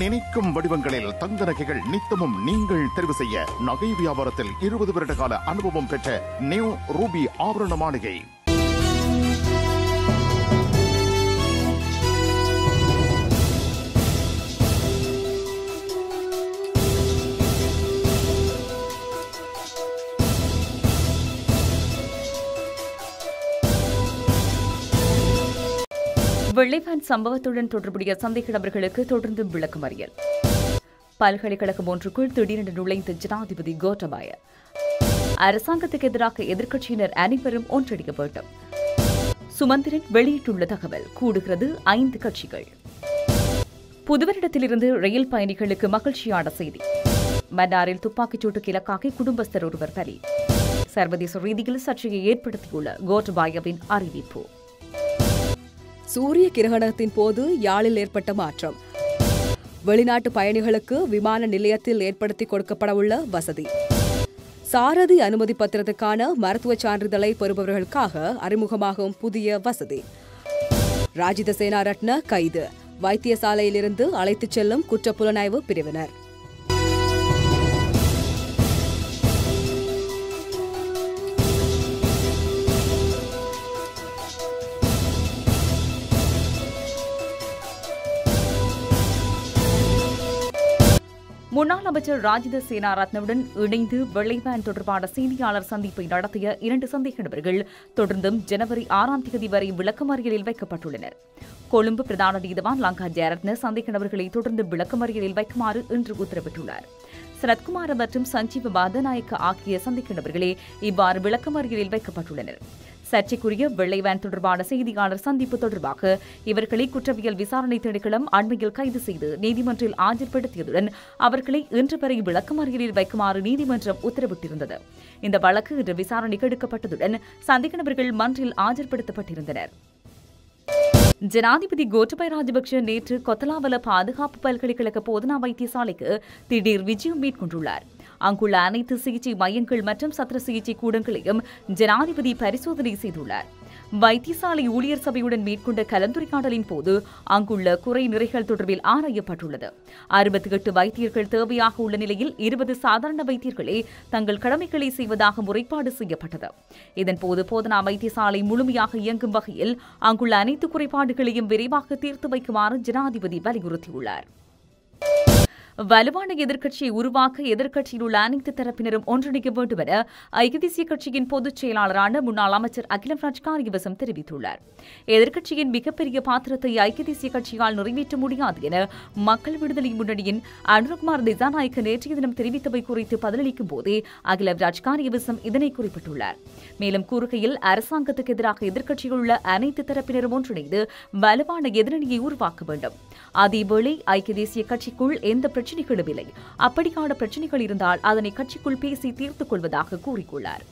நினைக்கும் வடிவங்களில் தங்க நகைகள் நித்தமும் நீங்கள் தெரிவு செய்ய நகை வியாபாரத்தில் இருபது வருட கால அனுபவம் பெற்ற நியூ ரூபி ஆபரண மாளிகை. வெள்ளைவான் சம்பவத்துடன் தொடர்புடைய சந்தேக நபர்களுக்கு தொடர்ந்து விளக்கமறியல் பல்கலைக்கழகம் ஒன்றுக்குள் திடீரென நுழைந்த ஜனாதிபதி கோட்டபாய. அரசாங்கத்துக்கு எதிராக எதிர்க்கட்சியினர் அனைவரும் ஒன்றடிக்க வேண்டும். சுமந்திரன் வெளியிட்டுள்ள தகவல் கூடுகிறது ஐந்து கட்சிகள். புதுவரிடத்திலிருந்து ரயில் பயணிகளுக்கு மகிழ்ச்சியான செய்தி. மன்னாரில் துப்பாக்கிச்சூட்டுக்கு இலக்காகி குடும்பஸ்தர் ஒருவர் பலி. சர்வதேச ரீதியில் சர்ச்சையை ஏற்படுத்தியுள்ள கோட்டபாயவின் அறிவிப்பு. சூரிய கிரகணத்தின் போது யாழில் ஏற்பட்ட மாற்றம். வெளிநாட்டு பயணிகளுக்கு விமான நிலையத்தில் ஏற்படுத்தி கொடுக்கப்படவுள்ள வசதி. சாரதி அனுமதி பத்திரத்துக்கான மருத்துவ சான்றிதழை பெறுபவர்களுக்காக அறிமுகமாகும் புதிய வசதி. ராஜித சேனா கைது. வைத்தியசாலையிலிருந்து அழைத்துச் செல்லும் குற்றப்புலனாய்வு பிரிவினர். முன்னாள் அமைச்சர் ராஜித சேனாரத்னவுடன் இணைந்து வெள்ளைவேன் தொடர்பான செய்தியாளர் சந்திப்பை நடத்திய இரண்டு சந்தேக நபர்கள் தொடர்ந்தும் ஜனவரி ஆறாம் தேதி வரை விளக்கமறியலில் வைக்கப்பட்டுள்ளனர். கொழும்பு பிரதான நீதவான் லங்கா ஜெயரத்ன சந்தேக நபர்களை தொடர்ந்து விளக்கமறியலில் வைக்குமாறு இன்று உத்தரவிட்டுள்ளார். சரத்குமார் மற்றும் சஞ்சீவ் பாதநாயக்க ஆகிய சந்தேக நபர்களே இவ்வாறு விளக்கமறியலில் வைக்கப்பட்டுள்ளனர். சர்ச்சைக்குரிய வெள்ளைவேன் தொடர்பான செய்தியாளர் சந்திப்பு தொடர்பாக இவர்களை குற்றவியல் விசாரணை திணைக்களம் அண்மையில் கைது செய்து நீதிமன்றில் ஆஜர்படுத்தியதுடன் அவர்களை இன்று வரை விளக்கமறியலில் வைக்குமாறு நீதிமன்றம் உத்தரவிட்டிருந்தது. இந்த வழக்கு இன்று விசாரணைக்கு எடுக்கப்பட்டதுடன் சந்தேக நபர்கள் மன்றில் ஆஜர்படுத்தப்பட்டிருந்தனர். ஜனாதிபதி கோட்டபய ராஜபக்ஷ நேற்று கொத்தலாவல பாதுகாப்பு பல்கலைக்கழக போதனா வைத்தியசாலைக்கு திடீர் விஜயம் மேற்கொண்டுள்ளார். அங்குள்ள அனைத்து சிகிச்சை மையங்கள் மற்றும் சத்திர சிகிச்சை கூடங்களையும் ஜனாதிபதி பரிசோதனை செய்துள்ளார். வைத்தியசாலை ஊழியர் சபையுடன் மேற்கொண்ட கலந்துரையாடலின் போது அங்குள்ள குறை நிறைகள் தொடர்பில் ஆராயப்பட்டுள்ளது. அறுபத்தி எட்டு வைத்தியர்கள் தேவையாக உள்ள நிலையில் இருபது சாதாரண வைத்தியர்களே தங்கள் கடமைகளை செய்வதாக முறைப்பாடு செய்யப்பட்டது. இதன்போது போதனா வைத்தியசாலை முழுமையாக இயங்கும் வகையில் அங்குள்ள அனைத்து குறைபாடுகளையும் விரைவாக தீர்த்து வைக்குமாறு ஜனாதிபதி வலியுறுத்தியுள்ளார். வலுவான எதிர்க்கட்சியை உருவாக்க எதிர்க்கட்சியில் உள்ள அனைத்து தரப்பினரும் ஒன்றிணைக்க வேண்டும் என ஐக்கிய தேசிய கட்சியின் பொதுச் செயலாளரான முன்னாள் அமைச்சர் அகிலம் ராஜ் காரியவசம் தெரிவித்துள்ளார். எதிர்க்கட்சியின் மிகப்பெரிய பாத்திரத்தை ஐக்கிய தேசிய கட்சியால் நிறைவேற்ற முடியாது என மக்கள் விடுதலை முன்னணியின் அனுரகுமார் திசாநாயக்க நேற்றைய தினம் தெரிவித்தவை குறித்து பதிலளிக்கும் போதே அகிலம் ராஜ் காரியவசம் இதனை குறிப்பிட்டுள்ளார். மேலும் கூறுகையில் அரசாங்கத்துக்கு எதிராக எதிர்க்கட்சியில் உள்ள அனைத்து தரப்பினரும் ஒன்றிணைந்து வலுவான எதிரணியை உருவாக்க வேண்டும். அதேவேளை ஐக்கிய தேசிய கட்சிக்குள் எந்த பிரச்சனைகளும் இல்லை அப்படியான பிரச்சனைகள் இருந்தால் அதனை கட்சிக்குள் பேசி தீர்த்துக் கொள்வதாக கூறியுள்ளார்.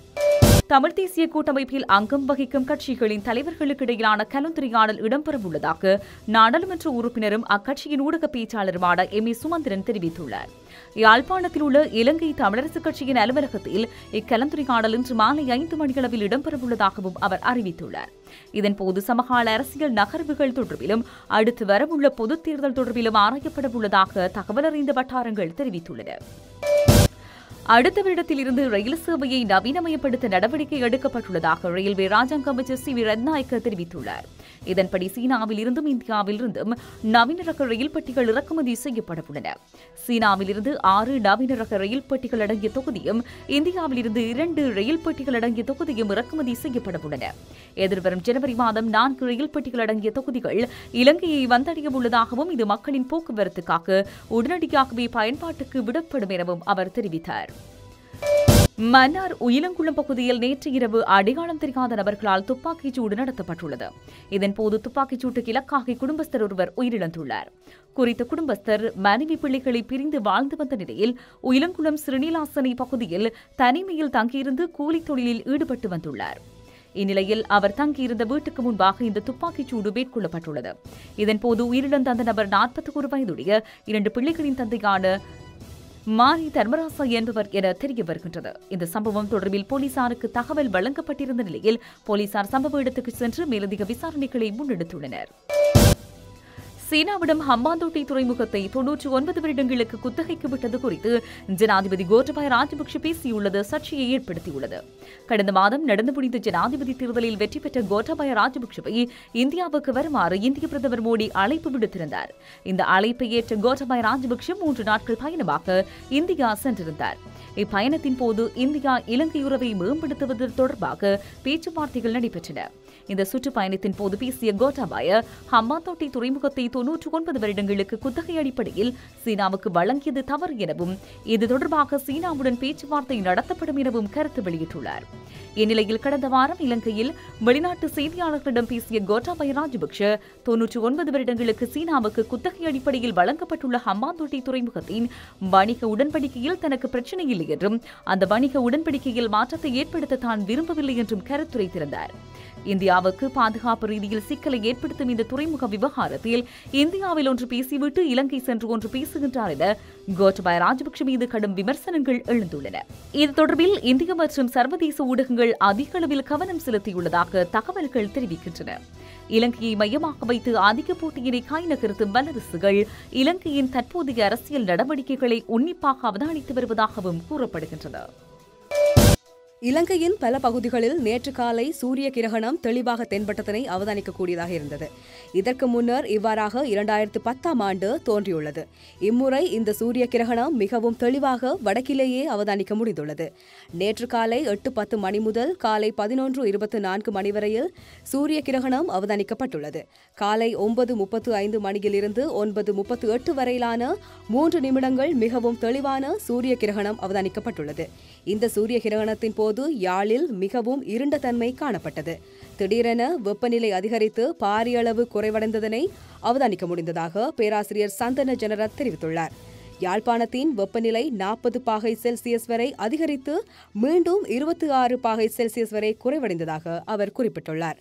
தமிழ் தேசிய கூட்டமைப்பில் அங்கம் வகிக்கும் கட்சிகளின் தலைவர்களுக்கு இடையிலான கலந்துரையாடல் இடம்பெறவுள்ளதாக நாடாளுமன்ற உறுப்பினரும் அக்கட்சியின் ஊடக பேச்சாளருமான எம். ஏ. சுமந்திரன் தெரிவித்துள்ளார். யாழ்ப்பாணத்தில் உள்ள இலங்கை தமிழரசுக் கட்சியின் அலுவலகத்தில் இக்கலந்துரையாடல் இன்று மாலை ஐந்து மணியளவில் இடம்பெறவுள்ளதாகவும் அவர் அறிவித்துள்ளார். இதன்போது சமகால அரசியல் நகர்வுகள் தொடர்பிலும் அடுத்து வரவுள்ள பொதுத் தேர்தல் தொடர்பிலும் ஆராயப்படவுள்ளதாக தகவல் அறிந்த வட்டாரங்கள் தெரிவித்துள்ளன. அடுத்த வருடத்தில் இருந்து ரயில் சேவையை நவீனமயப்படுத்த நடவடிக்கை எடுக்கப்பட்டுள்ளதாக ரயில்வே ராஜாங்க அமைச்சர் சி வி ரத்நாயக்க தெரிவித்துள்ளார். இதன்படி சீனாவில் இருந்தும் இந்தியாவில் இருந்தும் நவீன ரக ரயில் பெட்டிகள் இறக்குமதி செய்யப்படவுள்ளன சீனாவில் இருந்து ஆறு நவீன ரக ரயில் பெட்டிகள் அடங்கிய தொகுதியும் இந்தியாவில் இருந்து இரண்டு ரயில் பெட்டிகள் அடங்கிய தொகுதியும் இறக்குமதி செய்யப்படவுள்ளன எதிர்வரும் ஜனவரி மாதம் நான்கு ரயில் பெட்டிகள் அடங்கிய தொகுதிகள் இலங்கையை வந்தடைய உள்ளதாகவும் இது மக்களின் போக்குவரத்துக்காக உடனடியாகவே பயன்பாட்டுக்கு விடப்படும் எனவும் அவர் தெரிவித்தார். மன்னார் உயிலங்குளம் பகுதியில் நேற்று இரவு அடையாளம் தெரியாத நபர்களால் துப்பாக்கிச் சூடு நடத்தப்பட்டுள்ளது. இதன்போது துப்பாக்கிச் சூட்டுக்கு இலக்காகி குடும்பஸ்தர் ஒருவர் உயிரிழந்துள்ளார். குறித்த குடும்பஸ்தர் மனைவி பிள்ளைகளை பிரிந்து வாழ்ந்து வந்த நிலையில் உயிலங்குளம் சிறுநீலாசனை பகுதியில் தனிமையில் தங்கியிருந்து கூலித் தொழிலில் ஈடுபட்டு வந்துள்ளார். இந்நிலையில் அவர் தங்கியிருந்த வீட்டுக்கு முன்பாக இந்த துப்பாக்கிச் சூடு மேற்கொள்ளப்பட்டுள்ளது. இதன்போது உயிரிழந்த அந்த நபர் நாற்பத்தி ஒரு வயதுடைய இரண்டு பிள்ளைகளின் தந்தையான மாரி தர்மராசா என்பவர் என தெரிய வருகின்றது. இந்த சம்பவம் தொடர்பில் போலீசாருக்கு தகவல் வழங்கப்பட்டிருந்த நிலையில் போலீசார் சம்பவ இடத்துக்கு சென்று மேலதிக விசாரணைகளை முன்னெடுத்துள்ளனர். சீனாவிடம் ஹம்பாந்தோட்டை துறைமுகத்தை தொன்னூற்றி ஒன்பது வருடங்களுக்கு குத்தகைக்கு விட்டது குறித்து ஜனாதிபதி கோட்டபாய ராஜபக்ஷ பேசியுள்ளது சர்ச்சையை ஏற்படுத்தியுள்ளது. கடந்த மாதம் நடந்து முடிந்த ஜனாதிபதி தேர்தலில் வெற்றி பெற்ற கோட்டபாய ராஜபக்ஷவை இந்தியாவுக்கு வருமாறு இந்திய பிரதமர் மோடி அழைப்பு விடுத்திருந்தார். இந்த அழைப்பை ஏற்ற கோட்டபாய ராஜபக்ஷ மூன்று நாட்கள் பயணமாக இந்தியா சென்றிருந்தார். இப்பயணத்தின் போது இந்தியா இலங்கை உறவை மேம்படுத்துவது தொடர்பாக பேச்சுவார்த்தைகள் நடைபெற்றன. இந்த சுற்றுப்பயணத்தின் போது பேசிய கோட்டாபாய ஹம்பாந்தோட்டை துறைமுகத்தை தொன்னூற்று ஒன்பது வருடங்களுக்கு குத்தகை அடிப்படையில் சீனாவுக்கு வழங்கியது தவறு எனவும் இது தொடர்பாக சீனாவுடன் பேச்சுவார்த்தை நடத்தப்படும் எனவும் கருத்து வெளியிட்டுள்ளார். இந்நிலையில் கடந்த வாரம் இலங்கையில் வெளிநாட்டு செய்தியாளர்களிடம் பேசிய கோட்டாபய ராஜபக்ஷ தொன்னூற்று ஒன்பது வருடங்களுக்கு சீனாவுக்கு குத்தகை அடிப்படையில் வழங்கப்பட்டுள்ள ஹம்பாந்தோட்டை துறைமுகத்தின் வணிக உடன்படிக்கையில் தனக்கு பிரச்சனை இல்லை என்றும் அந்த வணிக உடன்படிக்கையில் மாற்றத்தை ஏற்படுத்த தான் விரும்பவில்லை என்றும் கருத்துரைத்திருந்தார். இந்தியாவுக்கு பாதுகாப்பு ரீதியில் சிக்கலை ஏற்படுத்தும் இந்த துறைமுக விவகாரத்தில் இந்தியாவில் ஒன்று பேசிவிட்டு இலங்கை சென்று ஒன்று பேசுகின்றார் என கோட்டபாய ராஜபக்ஷ மீது கடும் விமர்சனங்கள் எழுந்துள்ளன. இது தொடர்பில் இந்திய மற்றும் சர்வதேச ஊடகங்கள் அதிக அளவில் கவனம் செலுத்தியுள்ளதாக தகவல்கள் தெரிவிக்கின்றன. இலங்கையை மையமாக வைத்து அதிக போட்டியினை காய் நகர்த்தும் வல்லரசுகள் இலங்கையின் தற்போதைய அரசியல் நடவடிக்கைகளை உன்னிப்பாக அவதானித்து வருவதாகவும் கூறப்படுகின்றன இலங்கையின் பல பகுதிகளில் நேற்று காலை சூரிய கிரகணம் தெளிவாக தென்பட்டதனை அவதானிக்கக்கூடியதாக இருந்தது. இதற்கு முன்னர் இவ்வாறாக இரண்டாயிரத்து பத்தாம் ஆண்டு தோன்றியுள்ளது. இம்முறை இந்த சூரிய கிரகணம் மிகவும் தெளிவாக வடக்கிலேயே அவதானிக்க முடிந்துள்ளது. நேற்று காலை எட்டு பத்து மணி முதல் காலை பதினொன்று இருபத்தி நான்கு மணி வரையில் சூரிய கிரகணம் அவதானிக்கப்பட்டுள்ளது. காலை ஒன்பது முப்பத்து ஐந்து மணியிலிருந்து ஒன்பது முப்பத்து எட்டு வரையிலான மூன்று நிமிடங்கள் மிகவும் தெளிவான சூரிய கிரகணம் அவதானிக்கப்பட்டுள்ளது. இந்த சூரிய கிரகணத்தின் போது யாழில் மிகவும் இருண்ட தன்மை காணப்பட்டது. திடீரென வெப்பநிலை அதிகரித்து பாரிய அளவு குறைவடைந்ததனை அவதானிக்க முடிந்ததாக பேராசிரியர் சந்தன ஜெனரத் தெரிவித்துள்ளார். யாழ்ப்பாணத்தின் வெப்பநிலை நாற்பது பாகை செல்சியஸ் வரை அதிகரித்து மீண்டும் இருபத்தி ஆறு பாகை செல்சியஸ் வரை குறைவடைந்ததாக அவர் குறிப்பிட்டுள்ளார்.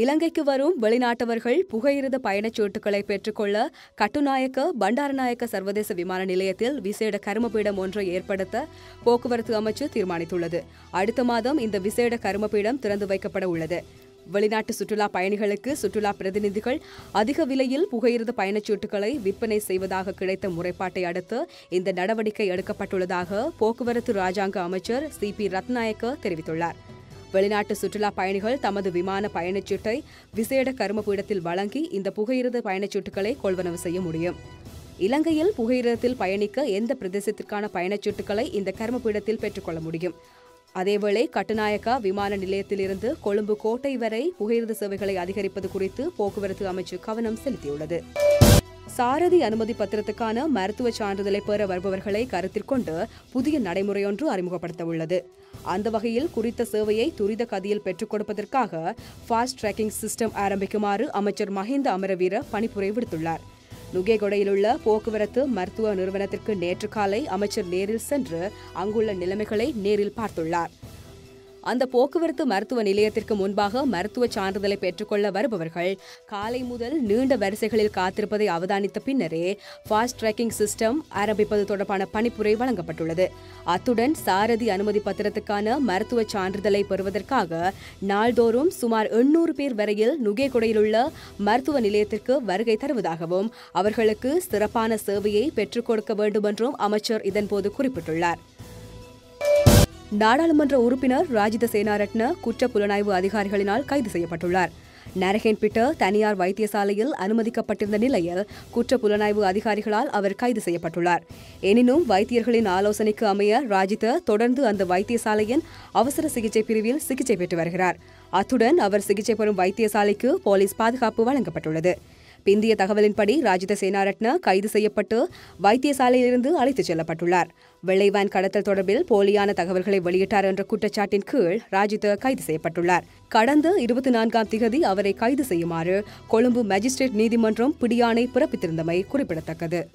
இலங்கைக்கு வரும் வெளிநாட்டவர்கள் புகையிரத பயணச்சீட்டுகளை பெற்றுக்கொள்ள கட்டுநாயக்க பண்டாரநாயக்க சர்வதேச விமான நிலையத்தில் விசேட கருமபீடம் ஒன்றை ஏற்படுத்த போக்குவரத்து அமைச்சு தீர்மானித்துள்ளது. அடுத்த மாதம் இந்த விசேட கருமபீடம் திறந்து வைக்கப்பட உள்ளது. வெளிநாட்டு சுற்றுலா பயணிகளுக்கு சுற்றுலா பிரதிநிதிகள் அதிக விலையில் புகையிரத பயணச்சீட்டுகளை விற்பனை செய்வதாக கிடைத்த முறைப்பாட்டை அடுத்து இந்த நடவடிக்கை எடுக்கப்பட்டுள்ளதாக போக்குவரத்து ராஜாங்க அமைச்சர் சி பி ரத்நாயக்க தெரிவித்துள்ளார். வெளிநாட்டு சுற்றுலா பயணிகள் தமது விமான பயணச்சீட்டை விசேட கருமபீடத்தில் வழங்கி இந்த புகையிரத பயணச்சீட்டுகளை கொள்வனவு செய்ய முடியும். இலங்கையில் புகையிரதத்தில் பயணிக்க எந்த பிரதேசத்திற்கான பயணச்சீட்டுகளை இந்த கருமபீடத்தில் பெற்றுக்கொள்ள முடியும்? அதேவேளை கட்டுநாயக்கா விமான நிலையத்திலிருந்து கொழும்பு கோட்டை வரை புகையிரத சேவைகளை அதிகரிப்பது குறித்து போக்குவரத்து அமைச்சு கவனம் செலுத்தியுள்ளது. சாரதி அனுமதி பத்திரத்துக்கான மருத்துவ சான்றிதழை பெற வருபவர்களை கருத்தில் கொண்டு புதிய நடைமுறையொன்று அறிமுகப்படுத்த உள்ளது அந்த வகையில் குறித்த சேவையை துரித கதியில் பெற்றுக் கொடுப்பதற்காக ஃபாஸ்ட் ட்ராக்கிங் சிஸ்டம் ஆரம்பிக்குமாறு அமைச்சர் மஹிந்த அமரவீர பணிப்புரை விடுத்துள்ளார். நுகேகொடையிலுள்ள போக்குவரத்து மருத்துவ நிறுவனத்திற்கு நேற்று காலை அமைச்சர் நேரில் சென்று அங்குள்ள நிலைமைகளை நேரில் பார்த்துள்ளார். அந்த போக்குவரத்து மருத்துவ நிலையத்திற்கு முன்பாக மருத்துவ சான்றிதழை பெற்றுக்கொள்ள வருபவர்கள் காலை முதல் நீண்ட வரிசைகளில் காத்திருப்பதை அவதானித்த பின்னரே ஃபாஸ்ட் ட்ராக்கிங் சிஸ்டம் ஆரம்பிப்பது தொடர்பான பணிப்புரை வழங்கப்பட்டுள்ளது. அத்துடன் சாரதி அனுமதி பத்திரத்துக்கான மருத்துவ சான்றிதழை பெறுவதற்காக நாள்தோறும் சுமார் எண்ணூறு பேர் வரையில் நுகேகுடையிலுள்ள மருத்துவ நிலையத்திற்கு வருகை தருவதாகவும் அவர்களுக்கு சிறப்பான சேவையை பெற்றுக் கொடுக்க வேண்டுமென்றும் அமைச்சர் இதன்போது குறிப்பிட்டுள்ளார். நாடாளுமன்ற உறுப்பினர் ராஜித சேனாரட்ன குற்ற புலனாய்வு அதிகாரிகளினால் கைது செய்யப்பட்டுள்ளார். நரகேன்பிட்ட தனியார் வைத்தியசாலையில் அனுமதிக்கப்பட்டிருந்த நிலையில் குற்ற புலனாய்வு அதிகாரிகளால் அவர் கைது செய்யப்பட்டுள்ளார். எனினும் வைத்தியர்களின் ஆலோசனைக்கு அமைய ராஜித தொடர்ந்து அந்த வைத்தியசாலையின் அவசர சிகிச்சை பிரிவில் சிகிச்சை பெற்று வருகிறார். அத்துடன் அவர் சிகிச்சை பெறும் வைத்தியசாலைக்கு போலீஸ் பாதுகாப்பு வழங்கப்பட்டுள்ளது. பிந்திய தகவலின்படி ராஜித சேனாரட்ன கைது செய்யப்பட்டு வைத்தியசாலையிலிருந்து அழைத்துச் செல்லப்பட்டுள்ளார். வெள்ளைவான் கடத்தல் தொடர்பில் போலியான தகவல்களை வெளியிட்டார் என்ற குற்றச்சாட்டின் கீழ் ராஜித கைது செய்யப்பட்டுள்ளார். கடந்த இருபத்தி நான்காம் திகதி அவரை கைது செய்யுமாறு கொழும்பு மேஜிஸ்ட்ரேட் நீதிமன்றம் பிடியாணை பிறப்பித்திருந்தமை குறிப்பிடத்தக்கது.